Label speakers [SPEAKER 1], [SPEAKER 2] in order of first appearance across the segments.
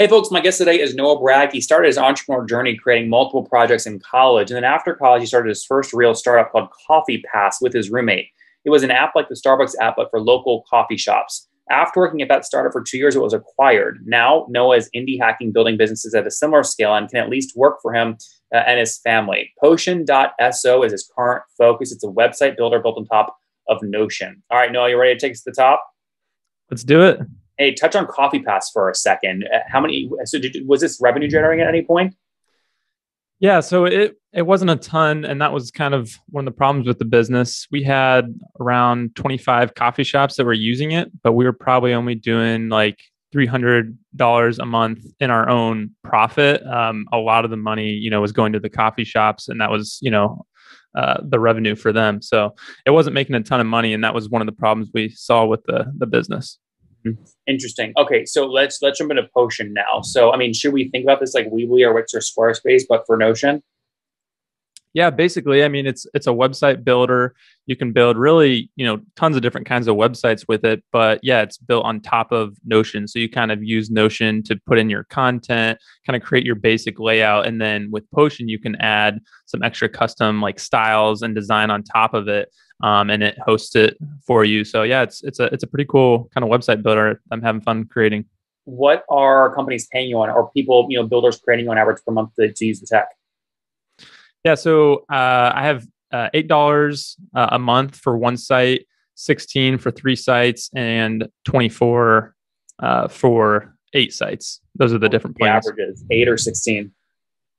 [SPEAKER 1] Hey, folks, my guest today is Noah Bragg. He started his entrepreneur journey creating multiple projects in college. And then after college, he started his first real startup called Coffee Pass with his roommate. It was an app like the Starbucks app, but for local coffee shops. After working at that startup for two years, it was acquired. Now, Noah is indie hacking, building businesses at a similar scale and can at least work for him uh, and his family. Potion.so is his current focus. It's a website builder built on top of Notion. All right, Noah, you ready to take us to the top?
[SPEAKER 2] Let's do it.
[SPEAKER 1] Hey, touch on Coffee Pass for a second. Uh, how many? So, did, was this revenue generating at any point?
[SPEAKER 2] Yeah, so it it wasn't a ton, and that was kind of one of the problems with the business. We had around 25 coffee shops that were using it, but we were probably only doing like $300 a month in our own profit. Um, a lot of the money, you know, was going to the coffee shops, and that was, you know, uh, the revenue for them. So it wasn't making a ton of money, and that was one of the problems we saw with the the business. Mm-hmm.
[SPEAKER 1] Interesting. Okay, so let's let's jump into Potion now. So, I mean, should we think about this like Weebly or Wix or Squarespace, but for Notion?
[SPEAKER 2] Yeah, basically, I mean, it's it's a website builder. You can build really, you know, tons of different kinds of websites with it. But yeah, it's built on top of Notion, so you kind of use Notion to put in your content, kind of create your basic layout, and then with Potion, you can add some extra custom like styles and design on top of it um, and it hosts it for you. So yeah, it's it's a it's a pretty cool kind of website builder. I'm having fun creating.
[SPEAKER 1] What are companies paying you on, or people you know builders creating you on average per month to, to use the tech?
[SPEAKER 2] Yeah, so uh, I have uh, eight dollars uh, a month for one site, sixteen for three sites, and twenty four uh, for eight sites. Those are the different plans.
[SPEAKER 1] Averages eight or sixteen.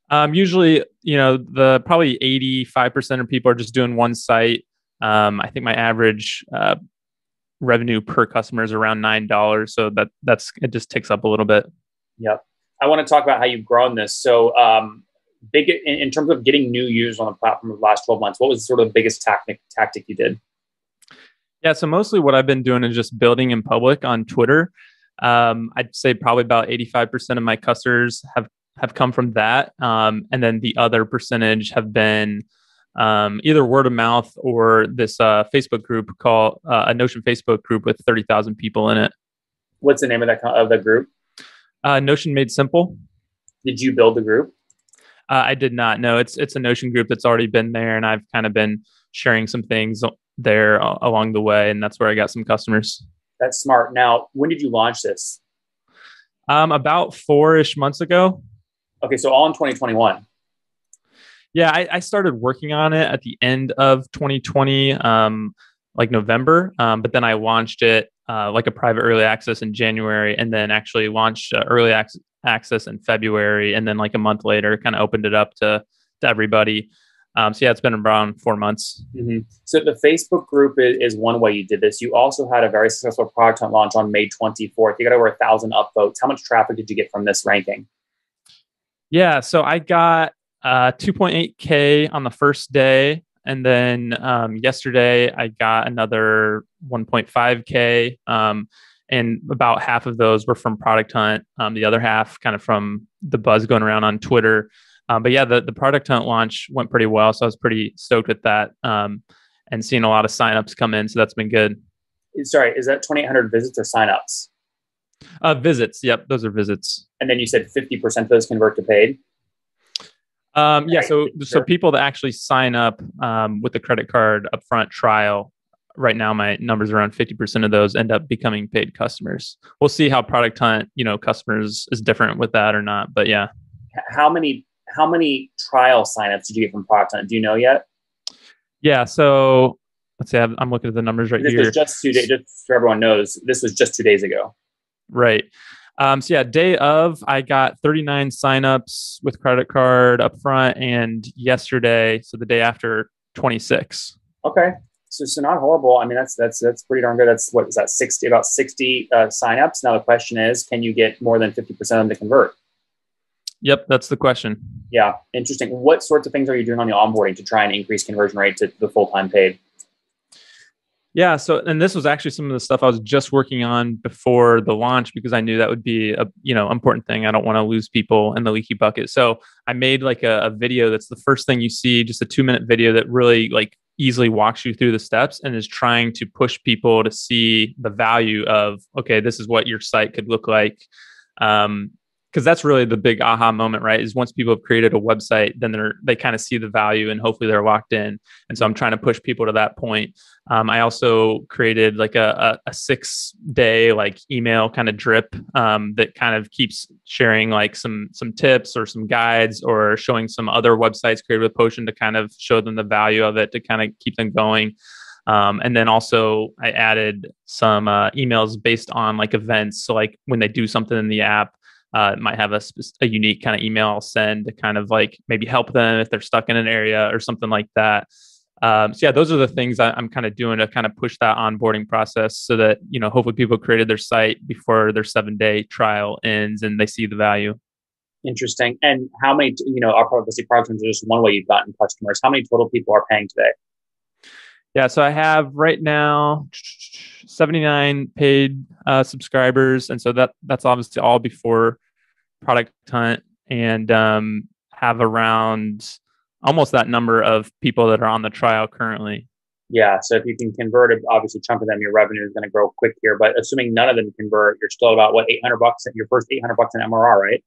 [SPEAKER 2] Um, usually, you know, the probably eighty five percent of people are just doing one site um, I think my average uh, revenue per customer is around nine dollars, so that that's it just ticks up a little bit.
[SPEAKER 1] Yeah, I want to talk about how you've grown this. So, um, big in, in, terms of getting new users on the platform over the last twelve months. What was sort of the biggest tactic tactic you did?
[SPEAKER 2] Yeah, so mostly what I've been doing is just building in public on Twitter. Um, I'd say probably about eighty five percent of my customers have have come from that, um, and then the other percentage have been um, either word of mouth or this uh, Facebook group called uh, a Notion Facebook group with 30,000 people in it.
[SPEAKER 1] What's the name of that of the group?
[SPEAKER 2] Uh, Notion Made Simple.
[SPEAKER 1] Did you build the group?
[SPEAKER 2] Uh, I did not. No, it's it's a Notion group that's already been there, and I've kind of been sharing some things there along the way, and that's where I got some customers.
[SPEAKER 1] That's smart. Now, when did you launch this?
[SPEAKER 2] Um, about four ish months ago.
[SPEAKER 1] Okay, so all in 2021
[SPEAKER 2] yeah, I, I, started working on it at the end of 2020, um, like November. Um, but then I launched it uh, like a private early access in January, and then actually launched uh, early ac- access in February, and then like a month later, kind of opened it up to to everybody. Um, so yeah, it's been around four months.
[SPEAKER 1] Mm-hmm. So the Facebook group is, is, one way you did this. You also had a very successful product launch on May 24th. You got over a thousand upvotes. How much traffic did you get from this ranking?
[SPEAKER 2] Yeah, so I got uh, 2.8K on the first day. And then um, yesterday, I got another 1.5K. Um, and about half of those were from Product Hunt. Um, the other half kind of from the buzz going around on Twitter. Um, but yeah, the, the Product Hunt launch went pretty well. So I was pretty stoked with that um, and seeing a lot of signups come in. So that's been good.
[SPEAKER 1] Sorry, is that 2,800 visits or signups?
[SPEAKER 2] Uh, visits. Yep, those are visits.
[SPEAKER 1] And then you said 50% of those convert to paid?
[SPEAKER 2] Um, yeah, so so people that actually sign up um, with the credit card upfront trial, right now my numbers around fifty percent of those end up becoming paid customers. We'll see how Product Hunt, you know, customers is different with that or not, but yeah.
[SPEAKER 1] How many how many trial signups did you get from Product Hunt? Do you know yet?
[SPEAKER 2] Yeah, so let's see. I'm looking at the numbers right
[SPEAKER 1] this
[SPEAKER 2] here.
[SPEAKER 1] Was just two days. Just so everyone knows, this was just two days ago.
[SPEAKER 2] Right. Um, so yeah, day of, I got 39 signups with credit card up front, and yesterday, so the day after, 26.
[SPEAKER 1] Okay, so so not horrible. I mean, that's that's that's pretty darn good. That's what is that 60 about 60 uh, signups. Now the question is, can you get more than 50 percent of them to convert?
[SPEAKER 2] Yep, that's the question.
[SPEAKER 1] Yeah, interesting. What sorts of things are you doing on the onboarding to try and increase conversion rate to the full time paid?
[SPEAKER 2] Yeah. So, and this was actually some of the stuff I was just working on before the launch because I knew that would be a you know important thing. I don't want to lose people in the leaky bucket. So I made like a, a video that's the first thing you see, just a two minute video that really like easily walks you through the steps and is trying to push people to see the value of okay, this is what your site could look like. Um, because that's really the big aha moment, right? Is once people have created a website, then they're they kind of see the value and hopefully they're locked in. And so I'm trying to push people to that point. Um, I also created like a, a, a six day like email kind of drip um, that kind of keeps sharing like some some tips or some guides or showing some other websites created with Potion to kind of show them the value of it to kind of keep them going. Um, and then also I added some uh, emails based on like events. So like when they do something in the app, uh, might have a, a unique kind of email I'll send to kind of like maybe help them if they're stuck in an area or something like that. Um, so yeah, those are the things I, am kind of doing to kind of push that onboarding process so that you know hopefully people created their site before their seven day trial ends and they see the value.
[SPEAKER 1] Interesting. And how many you know our obviously products are just one way you've gotten customers. How many total people are paying today?
[SPEAKER 2] Yeah, so I have right now 79 paid uh, subscribers, and so that that's obviously all before product hunt, and um, have around almost that number of people that are on the trial currently.
[SPEAKER 1] Yeah, so if you can convert, obviously chunk of them, your revenue is going to grow quick here. But assuming none of them convert, you're still about what 800 bucks your first 800 bucks in MRR, right?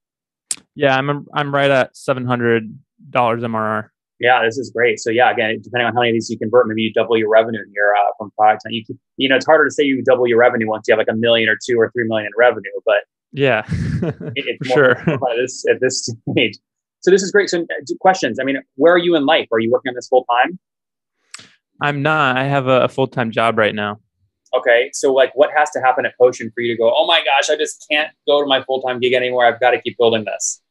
[SPEAKER 2] Yeah, I'm I'm right at 700 dollars MRR.
[SPEAKER 1] Yeah, this is great. So yeah, again, depending on how many of these you convert, maybe you double your revenue here uh, from products. You you know, it's harder to say you double your revenue once you have like a million or two or three million in revenue, but
[SPEAKER 2] yeah, it, it's sure
[SPEAKER 1] at this at this stage. So this is great. So uh, questions. I mean, where are you in life? Are you working on this full time?
[SPEAKER 2] I'm not. I have a, a full time job right now.
[SPEAKER 1] Okay, so like, what has to happen at Potion for you to go? Oh my gosh, I just can't go to my full time gig anymore. I've got to keep building this.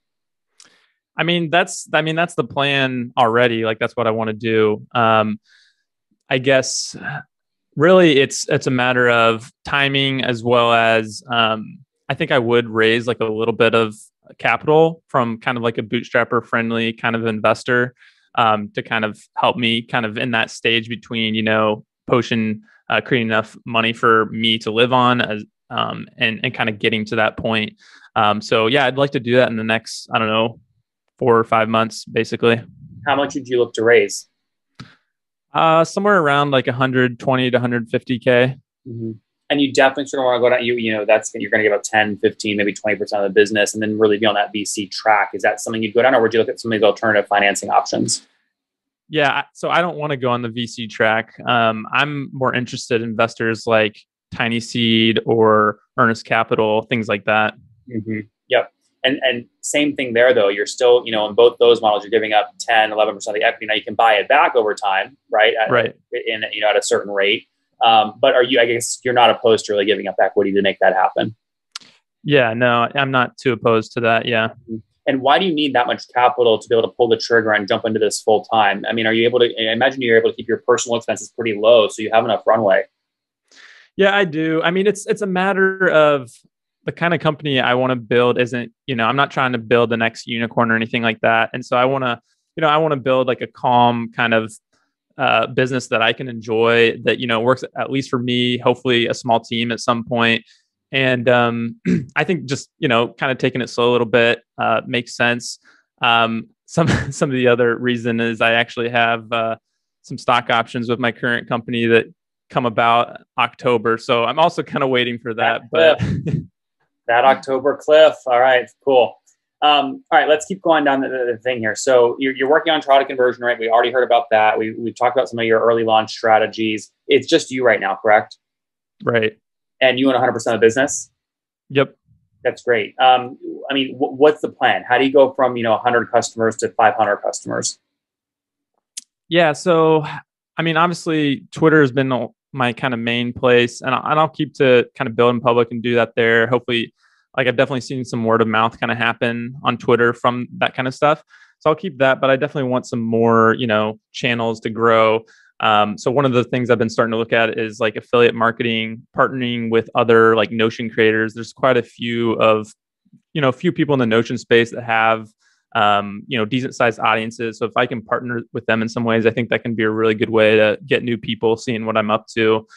[SPEAKER 2] I mean, that's I mean that's the plan already. Like that's what I want to do. Um, I guess really it's it's a matter of timing as well as um, I think I would raise like a little bit of capital from kind of like a bootstrapper friendly kind of investor um, to kind of help me kind of in that stage between you know potion uh, creating enough money for me to live on as um, and and kind of getting to that point. Um, so yeah, I'd like to do that in the next I don't know four or five months, basically.
[SPEAKER 1] How much would you look to raise?
[SPEAKER 2] Uh, somewhere around like 120 to 150k.
[SPEAKER 1] Mm-hmm. And you definitely sort of want to go down. You you know that's you're going to give up 10, 15, maybe 20 percent of the business, and then really be on that VC track. Is that something you'd go down, or would you look at some of the alternative financing options?
[SPEAKER 2] Yeah, so I don't want to go on the VC track. Um, I'm more interested in investors like Tiny Seed or Earnest Capital, things like that.
[SPEAKER 1] Mm-hmm. Yep. And and same thing there though. You're still, you know, in both those models, you're giving up 10, 11% of the equity. Now you can buy it back over time, right? At,
[SPEAKER 2] right.
[SPEAKER 1] In you know at a certain rate. Um, but are you? I guess you're not opposed to really giving up equity to make that happen.
[SPEAKER 2] Yeah, no, I'm not too opposed to that. Yeah. Mm-hmm.
[SPEAKER 1] And why do you need that much capital to be able to pull the trigger and jump into this full time? I mean, are you able to? I imagine you're able to keep your personal expenses pretty low, so you have enough runway.
[SPEAKER 2] Yeah, I do. I mean, it's it's a matter of the kind of company I want to build isn't, you know, I'm not trying to build the next unicorn or anything like that. And so I want to, you know, I want to build like a calm kind of uh, business that I can enjoy that, you know, works at least for me, hopefully a small team at some point. And um, I think just, you know, kind of taking it slow a little bit uh, makes sense. Um, some, some of the other reason is I actually have uh, some stock options with my current company that come about October. So I'm also kind of waiting for that. But
[SPEAKER 1] that October cliff. All right, cool. Um, all right, let's keep going down the, the, thing here. So you're, you're working on trial to conversion rate. We already heard about that. We we talked about some of your early launch strategies. It's just you right now, correct?
[SPEAKER 2] Right.
[SPEAKER 1] And you own 100 percent of the business.
[SPEAKER 2] Yep.
[SPEAKER 1] That's great. Um, I mean, w- what's the plan? How do you go from you know 100 customers to 500 customers?
[SPEAKER 2] Yeah. So, I mean, obviously, Twitter has been my kind of main place, and I'll, and I'll keep to kind of build in public and do that there. Hopefully, like I've definitely seen some word of mouth kind of happen on Twitter from that kind of stuff. So I'll keep that, but I definitely want some more, you know, channels to grow. Um, so one of the things I've been starting to look at is like affiliate marketing, partnering with other like Notion creators. There's quite a few of, you know, a few people in the Notion space that have um, you know, decent sized audiences. So if I can partner with them in some ways, I think that can be a really good way to get new people seeing what I'm up to.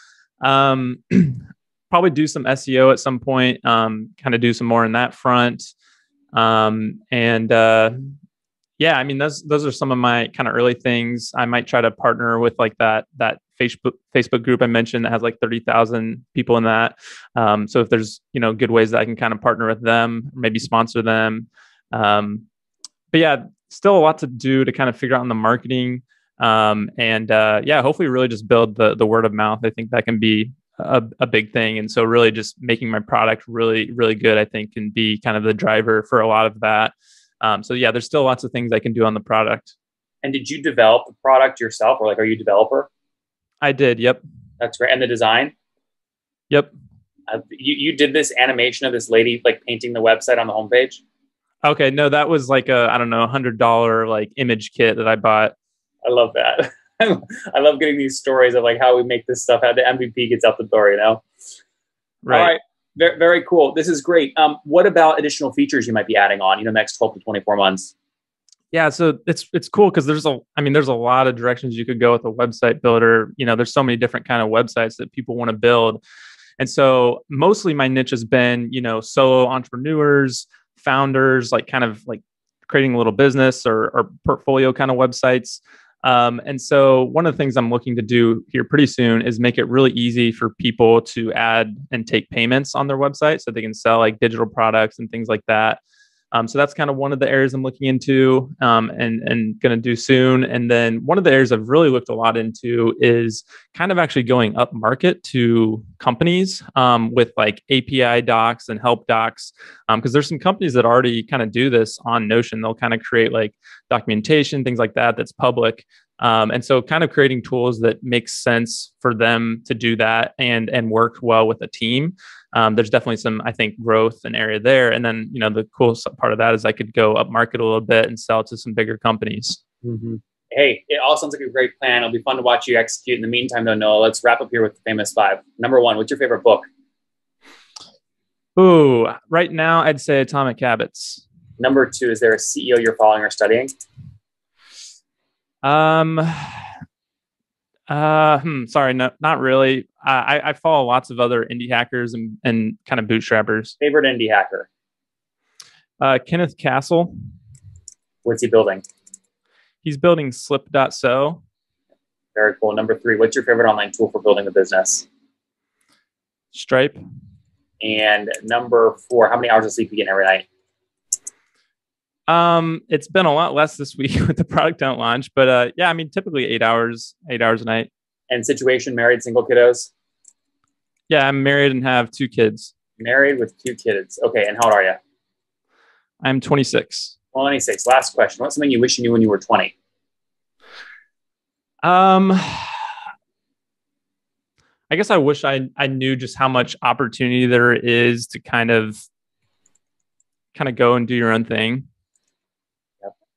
[SPEAKER 2] Um, probably do some SEO at some point, um, kind of do some more in that front. Um, and uh, yeah, I mean, those those are some of my kind of early things. I might try to partner with like that that Facebook Facebook group I mentioned that has like thirty thousand people in that. Um, so if there's you know good ways that I can kind of partner with them, maybe sponsor them. Um, but yeah, still a lot to do to kind of figure out on the marketing. Um, and uh, yeah, hopefully, really just build the the word of mouth. I think that can be a, a big thing. And so, really, just making my product really, really good, I think, can be kind of the driver for a lot of that. Um, so yeah, there's still lots of things I can do on the product.
[SPEAKER 1] And did you develop the product yourself, or like, are you a developer?
[SPEAKER 2] I did. Yep.
[SPEAKER 1] That's great. And the design.
[SPEAKER 2] Yep.
[SPEAKER 1] Uh, you you did this animation of this lady like painting the website on the homepage.
[SPEAKER 2] Okay, no, that was like a I don't know, hundred dollar like image kit that I bought.
[SPEAKER 1] I love that. I love getting these stories of like how we make this stuff, how the MVP gets out the door, you know?
[SPEAKER 2] Right.
[SPEAKER 1] All right. Very, very cool. This is great. Um, what about additional features you might be adding on, you know, next 12 to 24 months?
[SPEAKER 2] Yeah, so it's it's cool because there's a I mean there's a lot of directions you could go with a website builder. You know, there's so many different kind of websites that people want to build. And so mostly my niche has been, you know, solo entrepreneurs, founders, like kind of like creating a little business or, or portfolio kind of websites. Um, and so, one of the things I'm looking to do here pretty soon is make it really easy for people to add and take payments on their website so they can sell like digital products and things like that. Um, so that's kind of one of the areas I'm looking into um, and and going to do soon. And then one of the areas I've really looked a lot into is kind of actually going up market to companies um, with like API docs and help docs because um, there's some companies that already kind of do this on Notion. They'll kind of create like documentation, things like that, that's public. Um, and so kind of creating tools that make sense for them to do that and and work well with a team. Um, there's definitely some i think growth and area there. And then you know the cool part of that is i could go up market a little bit and sell to some bigger companies.
[SPEAKER 1] Mm-hmm. hey it all sounds like a great plan. It'll be fun to watch you execute. In the meantime though noah let's wrap up here with the famous five. Number one what's your favorite book?
[SPEAKER 2] Ooh, right now I'd say Atomic Habits.
[SPEAKER 1] Number two, is there a CEO you're following or studying?
[SPEAKER 2] Um, uh, hmm, sorry, no, not really. I, I follow lots of other indie hackers and, and kind of bootstrappers.
[SPEAKER 1] Favorite indie hacker?
[SPEAKER 2] Uh, Kenneth Cassel.
[SPEAKER 1] What's he building?
[SPEAKER 2] He's building Slip.so.
[SPEAKER 1] Very cool. Number three, what's your favorite online tool for building a business?
[SPEAKER 2] Stripe.
[SPEAKER 1] And number four, how many hours of sleep you get every night?
[SPEAKER 2] Um, it's been a lot less this week with the Product Hunt launch, but uh, yeah, I mean, typically eight hours, eight hours a night.
[SPEAKER 1] And situation, married, single kiddos?
[SPEAKER 2] Yeah, I'm married and have two kids.
[SPEAKER 1] Married with two kids. Okay, and how old are you?
[SPEAKER 2] I'm 26.
[SPEAKER 1] 26. Last question. What's something you wish you knew when you were 20?
[SPEAKER 2] Um, I guess I wish I I knew just how much opportunity there is to kind of kind of go and do your own thing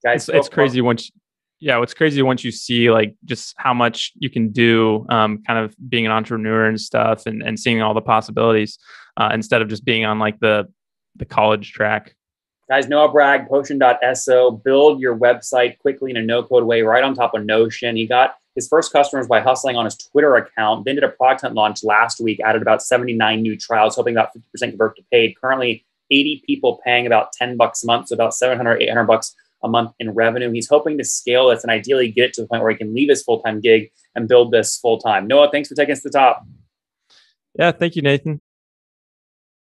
[SPEAKER 1] guys.
[SPEAKER 2] It's, it's crazy once, yeah, it's crazy once you see like just how much you can do, um, kind of being an entrepreneur and stuff, and and seeing all the possibilities uh, instead of just being on like the the college track.
[SPEAKER 1] Guys, Noah Bragg, potion.so, build your website quickly in a no code way right on top of Notion. He got his first customers by hustling on his Twitter account, then did a product hunt launch last week, added about 79 new trials, hoping about 50% convert to paid. Currently, 80 people paying about 10 bucks a month, so about 700, 800 bucks a month in revenue. He's hoping to scale this and ideally get it to the point where he can leave his full time gig and build this full time. Noah, thanks for taking us to the top.
[SPEAKER 2] Yeah, thank you, Nathan.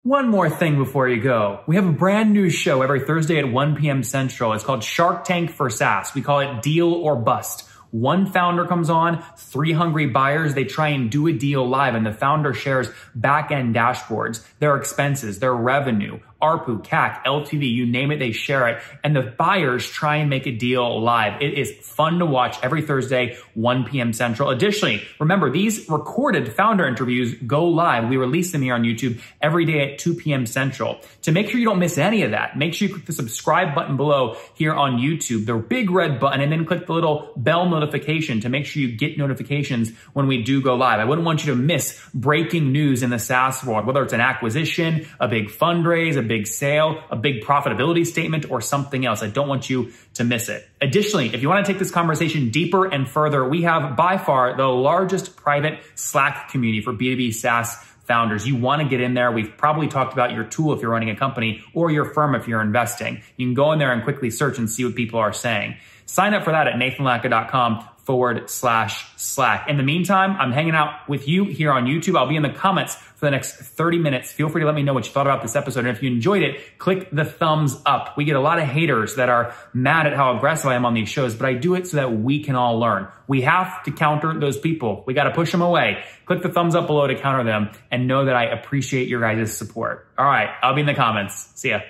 [SPEAKER 3] One more thing before you go. We have a brand new show every Thursday at 1 p.m. Central. It's called Shark Tank for SaaS. We call it Deal or Bust. One founder comes on, three hungry buyers, they try and do a deal live and the founder shares back end dashboards, their expenses, their revenue, ARPU, CAC, LTV, you name it, they share it. And the buyers try and make a deal live. It is fun to watch every Thursday, 1 p.m. Central. Additionally, remember these recorded founder interviews go live. We release them here on YouTube every day at 2 p.m. Central. To make sure you don't miss any of that, make sure you click the subscribe button below here on YouTube, the big red button, and then click the little bell notification to make sure you get notifications when we do go live. I wouldn't want you to miss breaking news in the SaaS world, whether it's an acquisition, a big fundraise, a big sale, a big profitability statement, or something else. I don't want you to miss it. Additionally, if you want to take this conversation deeper and further, we have by far the largest private Slack community for B2B SaaS founders. You want to get in there. We've probably talked about your tool if you're running a company or your firm if you're investing. You can go in there and quickly search and see what people are saying. Sign up for that at nathanlatka.com forward slash Slack. In the meantime, I'm hanging out with you here on YouTube. I'll be in the comments for the next 30 minutes. Feel free to let me know what you thought about this episode. And if you enjoyed it, click the thumbs up. We get a lot of haters that are mad at how aggressive I am on these shows, but I do it so that we can all learn. We have to counter those people. We got to push them away. Click the thumbs up below to counter them and know that I appreciate your guys' support. All right. I'll be in the comments. See ya.